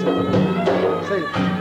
Sei.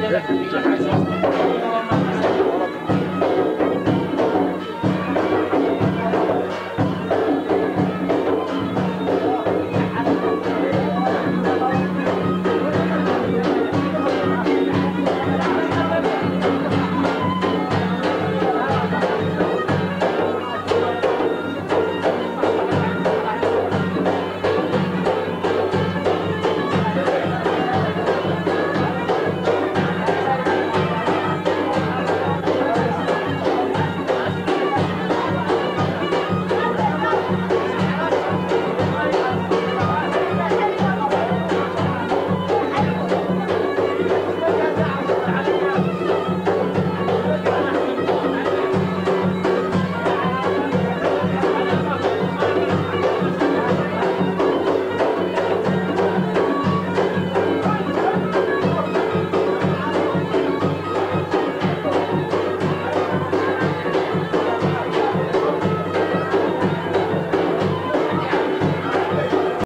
Gracias.